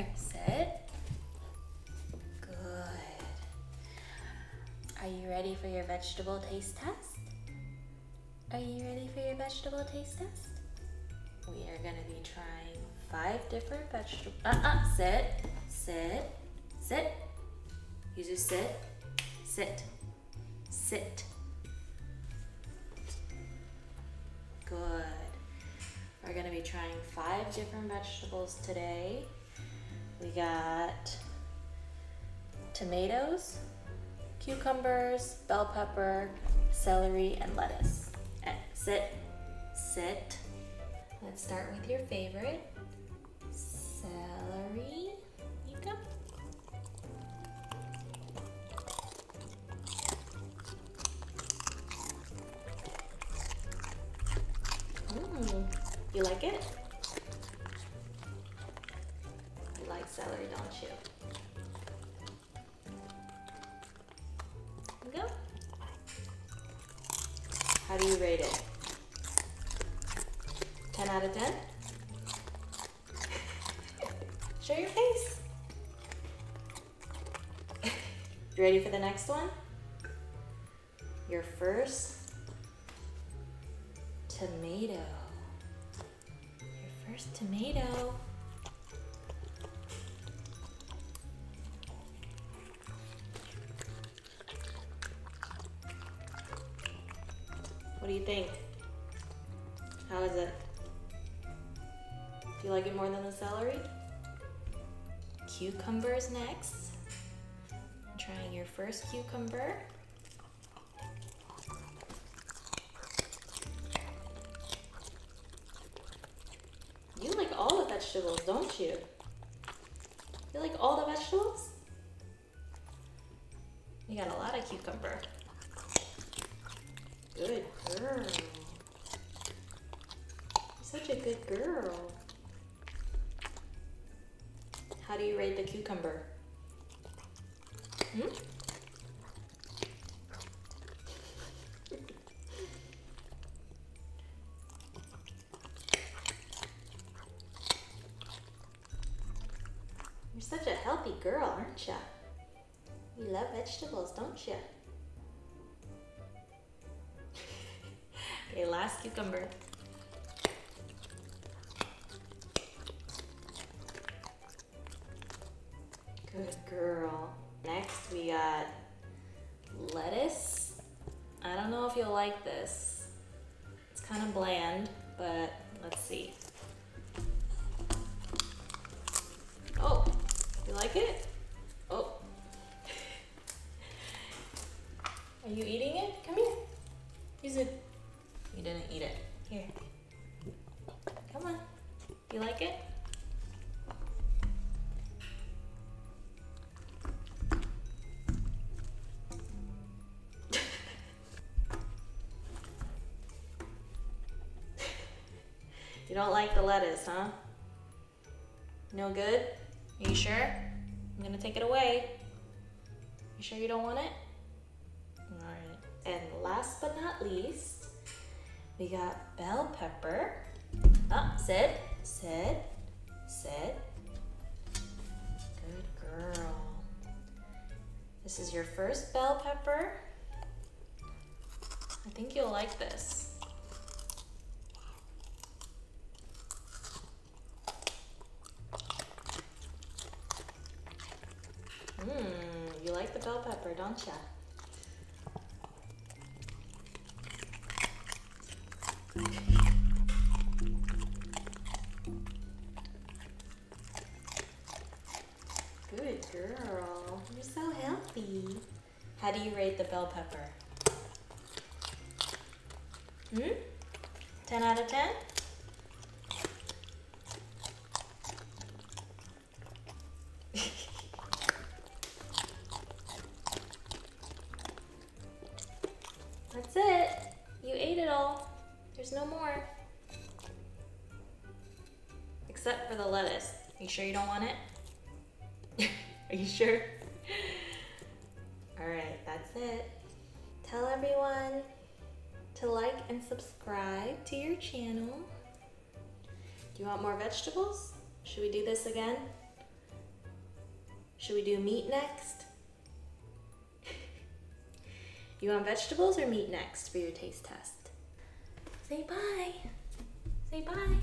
Here, sit. Good. Are you ready for your vegetable taste test? Are you ready for your vegetable taste test? We are gonna be trying five different vegetables. Uh-uh, sit, sit, sit. You just sit, sit, sit. Good. We're gonna be trying five different vegetables today. We got tomatoes, cucumbers, bell pepper, celery, and lettuce. And sit, sit. Let's start with your favorite. Celery. You go. Mm, you like it? Celery, don't you? Go. How do you rate it? 10 out of 10? Show your face. you ready for the next one? Your first tomato. Your first tomato. Do you think? How is it? Do you like it more than the celery? Cucumbers next. Trying your first cucumber. You like all the vegetables, don't you? You like all the vegetables? You got a lot of cucumber. Good girl. You're such a good girl. How do you rate the cucumber? Hmm? You're such a healthy girl, aren't you? You love vegetables, don't you? Okay, last cucumber. Good girl. Next, we got lettuce. I don't know if you'll like this. It's kind of bland, but let's see. Oh, you like it? You like it? You don't like the lettuce, huh? No good? Are you sure? I'm gonna take it away. You sure you don't want it? Alright. And last but not least, we got bell pepper. Oh, sit, sit, sit. Good girl. This is your first bell pepper. I think you'll like this. Mmm, you like the bell pepper, don't ya? Girl. You're so healthy. How do you rate the bell pepper? Hmm? 10 out of 10? That's it. You ate it all. There's no more. Except for the lettuce. Are you sure you don't want it? Are you sure? Alright, that's it. Tell everyone to like and subscribe to your channel. Do you want more vegetables? Should we do this again? Should we do meat next? you want vegetables or meat next for your taste test? Say bye. Say bye.